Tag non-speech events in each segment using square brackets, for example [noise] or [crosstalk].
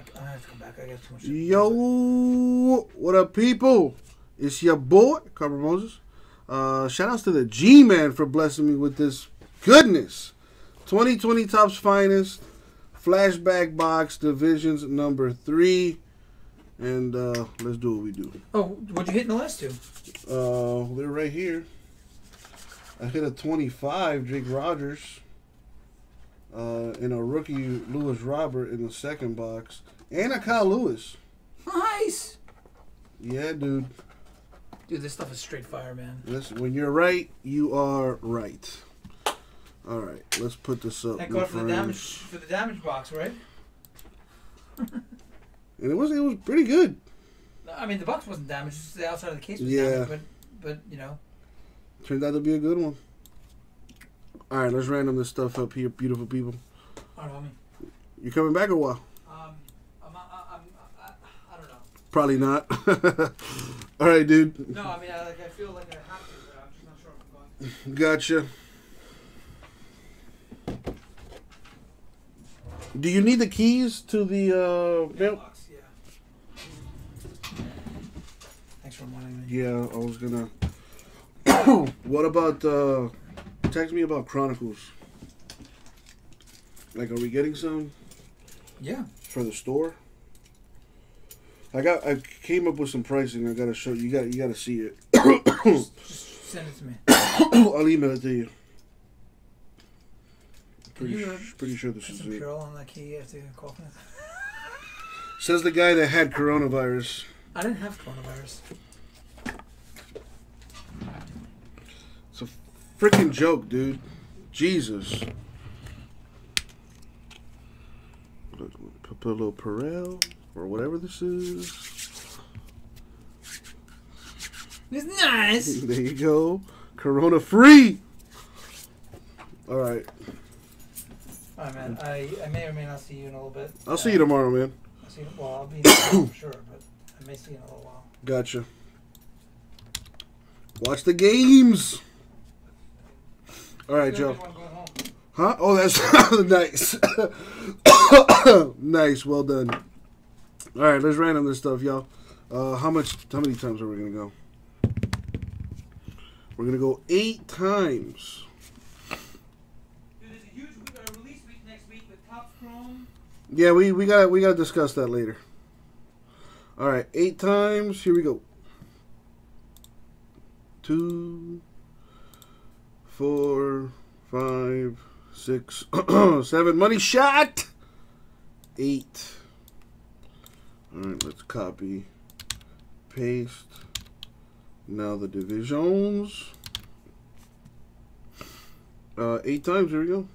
I, I have to come back. I got too much. Yo, what up, people? It's your boy, Cover Moses. Uh, shout outs to the G Man for blessing me with this goodness. 2020 Topps Finest, Flashback Box, Divisions number three. And uh, let's do what we do. Oh, what'd you hit in the last two? Uh, they're right here. I hit a 25, Jake Rogers. Uh, and a rookie, Luis Robert, in the second box. And a Kyle Lewis. Nice. Yeah, dude. Dude, this stuff is straight fire, man. When you're right, you are right. All right, let's put this up. My God for the damage for the damage box, right? [laughs] And it was it was pretty good. I mean, the box wasn't damaged; just the outside of the case was Yeah. damaged. But, but you know, Turned out to be a good one. All right, let's random this stuff up here, beautiful people. I don't know. I mean, You coming back or what? um, I'm, I, I'm, I, I don't know. Probably not. [laughs] All right, dude. No, I mean, I, like, I feel like I have to, but I'm just not sure if I'm going. Gotcha. Do you need the keys to the uh mail? Box, yeah. Thanks for reminding me. Yeah, I was gonna. [coughs] what about uh text me about Chronicles? Like, are we getting some Yeah. for the store? I got. I came up with some pricing. I gotta show you. Got. You gotta see it. Just [coughs] send it to me. [coughs] I'll email it to you. Pretty, you pretty sure this is it. On that key after coughing? Says the guy that had coronavirus. I didn't have coronavirus. It's a freaking joke, dude. Jesus. Put, put a little Purell or whatever this is. It's nice. [laughs] There you go. Corona free. All right. All right, man. I, I may or may not see you in a little bit. I'll see you tomorrow, man. I'll see you, well, I'll be tomorrow sure, but I may see you in a little while. Gotcha. Watch the games. All right, Joe. Everyone going home. Huh? Oh, that's [laughs] nice. [coughs] nice. Well done. All right, let's random this stuff, y'all. Uh, how much? How many times are we gonna go? We're gonna go eight times. Dude, there's a huge week, week next week with Topps Chrome. Yeah, we we got we got to discuss that later. All right, eight times. Here we go. Two, four, five, six, [clears throat] seven. Money shot. Eight. All right, let's copy, paste. Now the divisions. Uh, eight times. Here we go.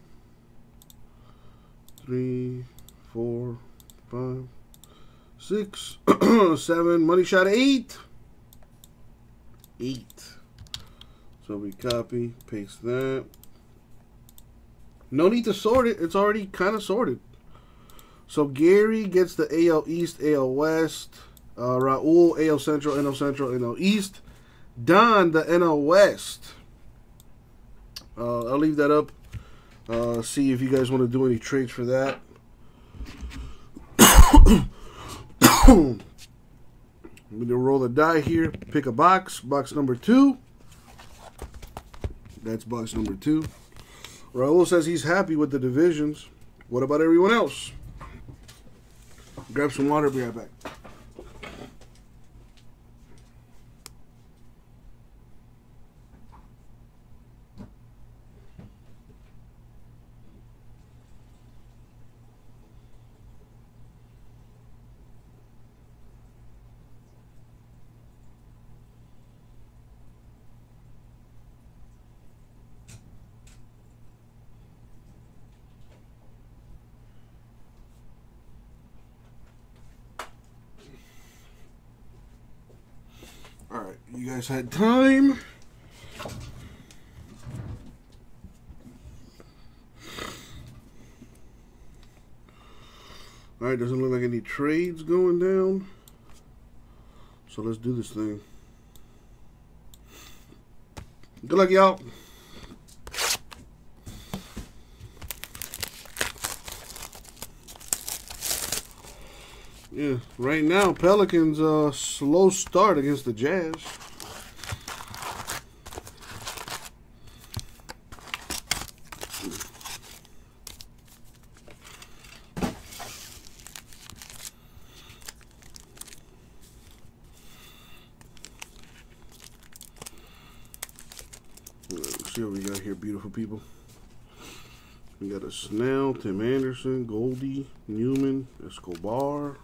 Three, four, five, six, [clears throat] seven. Money shot eight. Eight. So we copy, paste that. No need to sort it. It's already kind of sorted. So Gary gets the AL East, AL West. Uh, Raul, AL Central, NL Central, NL East. Don, the NL West. Uh, I'll leave that up. Uh, see if you guys want to do any trades for that. I'm going to roll the die here. Pick a box. Box number two. That's box number two. Raul says he's happy with the divisions. What about everyone else? Grab some water. Be right back. All right, you guys had time. All right, doesn't look like any trades going down. So let's do this thing. Good luck, y'all. Yeah, right now Pelicans uh slow start against the Jazz. Let's see what we got here, beautiful people. We got a Snell, Tim Anderson, Goldie, Newman, Escobar.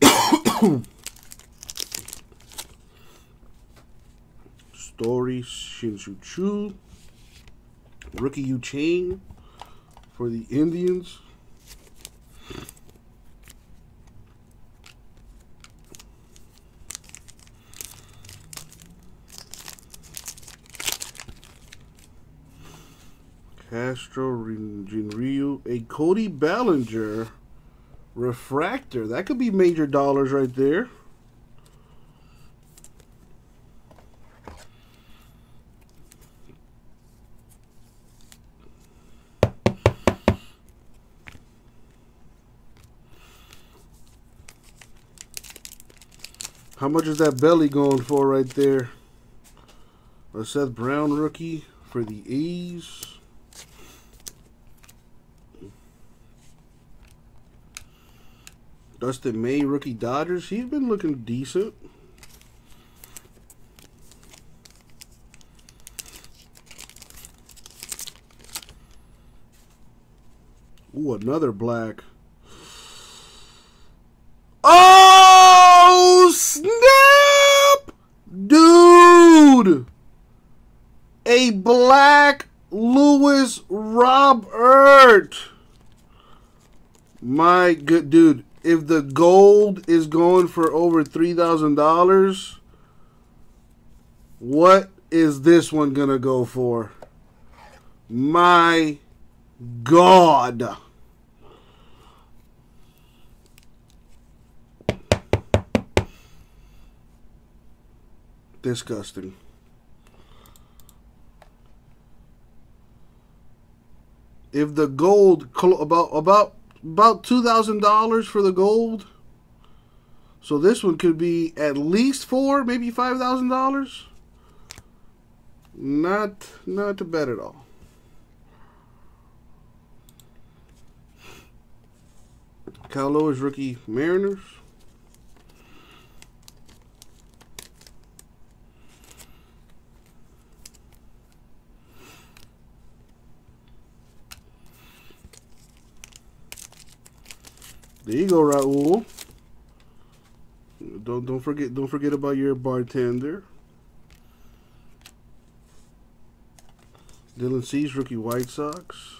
[coughs] Story Shin-Soo Choo. Rookie Yu Chang for the Indians. Castro Jinryu. A Cody Bellinger refractor. That could be major dollars right there. How much is that belly going for right there? A Seth Brown rookie for the A's. Dustin May, rookie Dodgers. He's been looking decent. Ooh, another black. Oh, snap! Dude! A black Luis Robert. My good dude if the gold is going for over three thousand dollars, what is this one gonna go for? My God. Disgusting. If the gold about about about two thousand dollars for the gold. So this one could be at least four, maybe five thousand dollars. Not not too bad at all. Kyle is rookie Mariners. There you go, Raul. Don't don't forget don't forget about your bartender. Dylan Cease, rookie White Sox.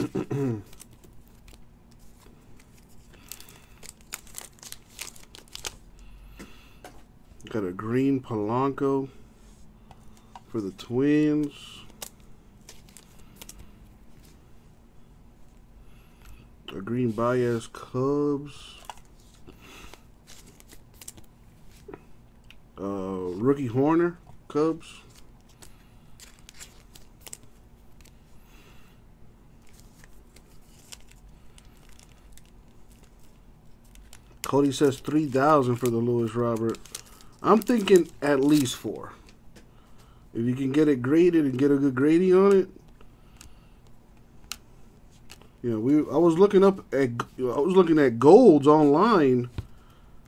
[clears throat] Got a green Polanco for the Twins. Green Baez Cubs. Uh, rookie Hoerner Cubs. Cody says 3000 for the Luis Robert. I'm thinking at least four. If you can get it graded and get a good grading on it, you know, we I was looking up at I was looking at golds online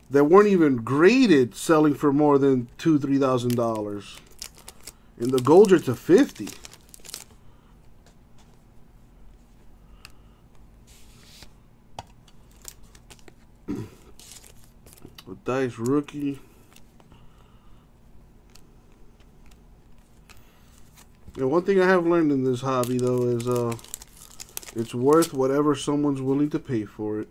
that weren't even graded selling for more than two three thousand dollars, and the golds are to fifty. A dice rookie. And one thing I have learned in this hobby though is uh it's worth whatever someone's willing to pay for it.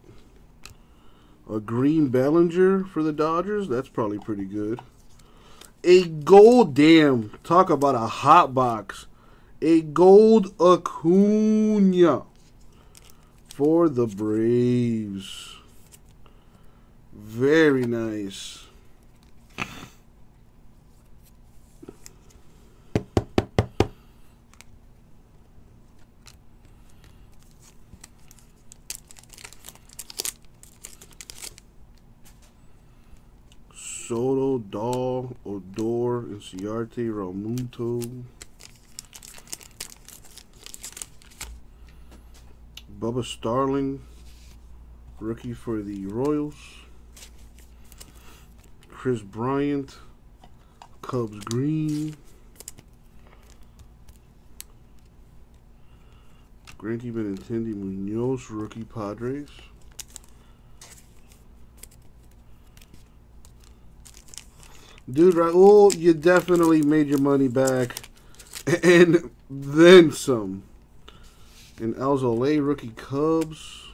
A green Bellinger for the Dodgers, that's probably pretty good. A gold, damn, talk about a hot box. A gold Acuna for the Braves. Very nice. Soto, Dahl, Odor, Inciarte, Ramunto, Bubba Starling, rookie for the Royals. Kris Bryant, Cubs green. Granty Benintendi Munoz, rookie Padres. Dude, Raul, you definitely made your money back. [laughs] And then some. And Alzolay, rookie Cubs.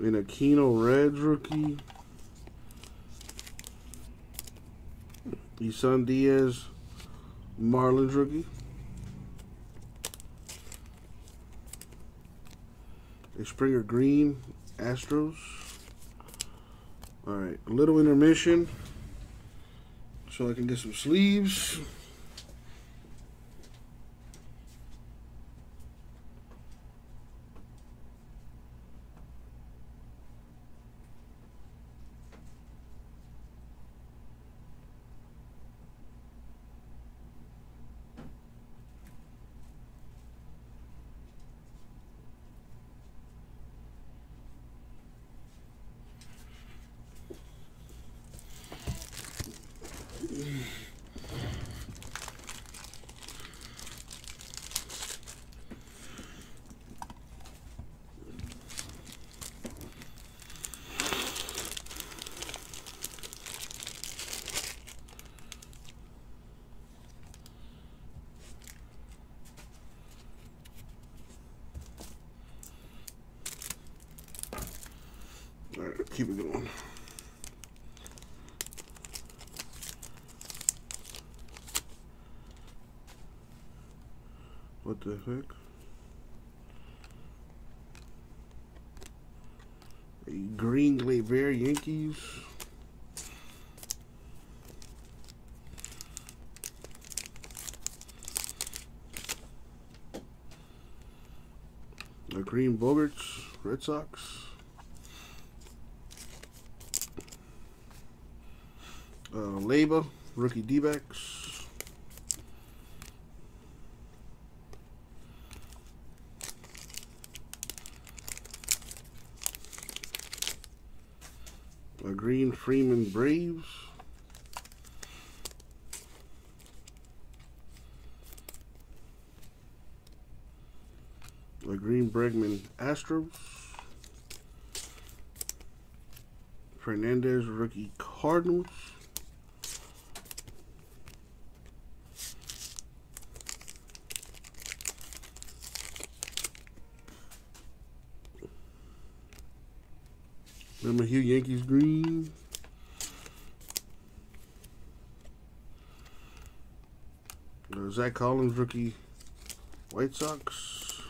And Aquino Reds, rookie. Isan Diaz, Marlins, rookie. A Springer Green, Astros. All right, a little intermission so I can get some sleeves. All right, keep it going. What the heck? A green Gleyber Yankees. A green Bogaerts, Red Sox. Uh, Leba, rookie D-backs. A green Freeman Braves. A green Bregman Astros. Fernandez rookie Cardinals. Remember Hugh Yankees green. Uh, Zack Collins rookie White Sox.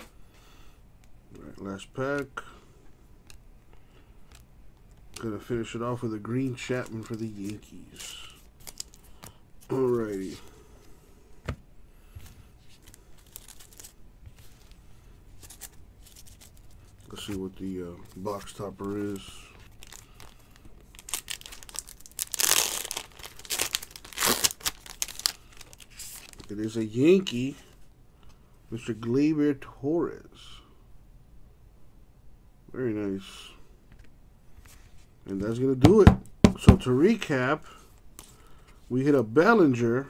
All right, last pack. Gonna finish it off with a green Chapman for the Yankees. Alrighty. Let's see what the uh, box topper is. It is a Yankee, Mr. Gleyber Torres. Very nice. And that's going to do it. So to recap, we hit a Bellinger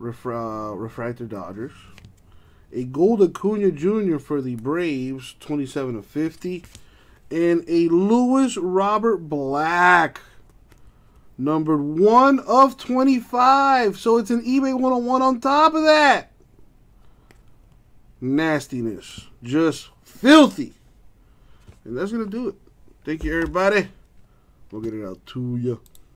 refra- refractor Dodgers a Gold Acuna Jr. for the Braves, 27 of 50, and a Luis Robert Black, numbered 1 of 25. So it's an eBay 101 on top of that. Nastiness. Just filthy. And that's going to do it. Thank you, everybody. We'll get it out to you.